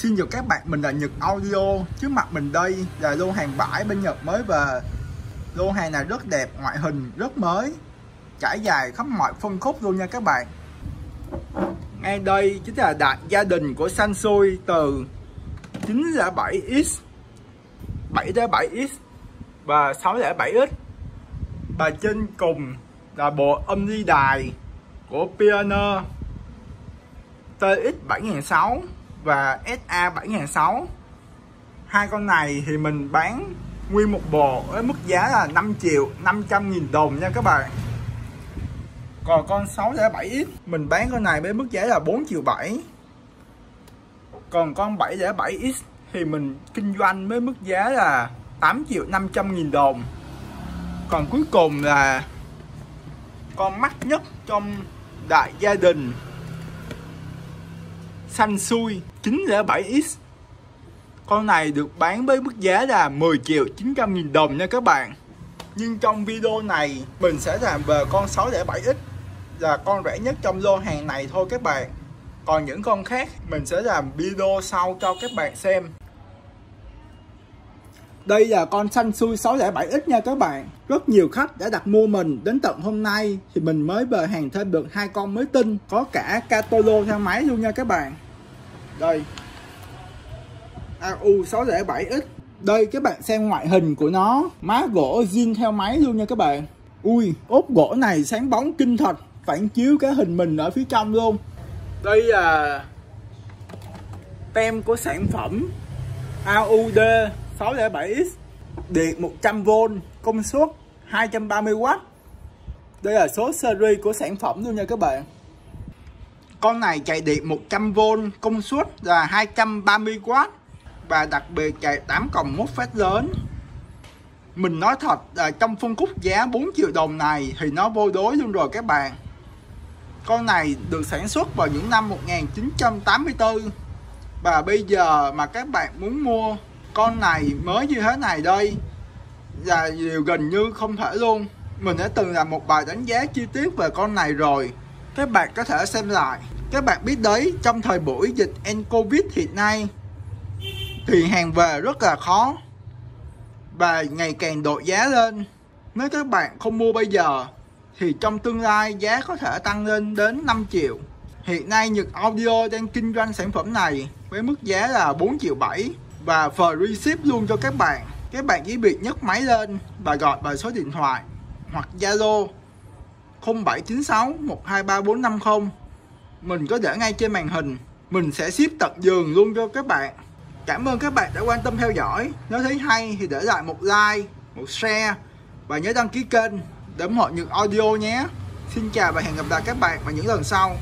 Xin chào các bạn, mình là Nhật Audio. Trước mặt mình đây là lô hàng bãi bên Nhật mới về. Lô hàng này rất đẹp, ngoại hình rất mới. Trải dài khắp mọi phân khúc luôn nha các bạn. Ngay đây chính là đại gia đình của Sansui từ 907X 707X và 607X Và trên cùng là bộ âm ly đài của Pioneer TX 7006 và SA 7006 hai con này thì mình bán nguyên một bộ với mức giá là 5 triệu 500 nghìn đồng nha các bạn. Còn con 607X mình bán con này với mức giá là 4 triệu 7 còn con 707X thì mình kinh doanh với mức giá là 8 triệu 500 nghìn đồng. Còn cuối cùng là con mắc nhất trong đại gia đình xanh xui 907X Con này được bán với mức giá là 10 triệu 900 nghìn đồng nha các bạn. Nhưng trong video này, mình sẽ làm về con 607X là con rẻ nhất trong lô hàng này thôi các bạn. Còn những con khác, mình sẽ làm video sau cho các bạn xem. Đây là con xanh xui 607X nha các bạn. Rất nhiều khách đã đặt mua mình. Đến tận hôm nay thì mình mới bờ hàng thêm được hai con mới tinh, Có cả Catolo theo máy luôn nha các bạn. Đây. AU 607X Đây các bạn xem ngoại hình của nó. Má gỗ zin theo máy luôn nha các bạn. Ui ốp gỗ này sáng bóng kinh thật. Phản chiếu cái hình mình ở phía trong luôn. Đây là Tem của sản phẩm AUD 607X điện 100V công suất 230W đây là số series của sản phẩm luôn nha các bạn con này chạy điện 100V công suất là 230W và đặc biệt chạy 8 còng mốt phát lớn. Mình nói thật là trong phân khúc giá 4 triệu đồng này thì nó vô đối luôn rồi các bạn. Con này được sản xuất vào những năm 1984 và bây giờ mà các bạn muốn mua con này mới như thế này đây, là điều gần như không thể luôn. Mình đã từng làm một bài đánh giá chi tiết về con này rồi. Các bạn có thể xem lại các bạn biết đấy, trong thời buổi dịch Covid hiện nay, thì hàng về rất là khó. Và ngày càng đội giá lên. Nếu các bạn không mua bây giờ, thì trong tương lai giá có thể tăng lên đến 5 triệu. Hiện nay Nhật Audio đang kinh doanh sản phẩm này với mức giá là 4 triệu 7 và free ship luôn cho các bạn. Các bạn chỉ việc nhấc máy lên và gọi vào số điện thoại hoặc Zalo 0796 123450 mình có để ngay trên màn hình. Mình sẽ ship tận giường luôn cho các bạn. Cảm ơn các bạn đã quan tâm theo dõi. Nếu thấy hay thì để lại một like, một share và nhớ đăng ký kênh để ủng hộ những Audio nhé. Xin chào và hẹn gặp lại các bạn vào những lần sau.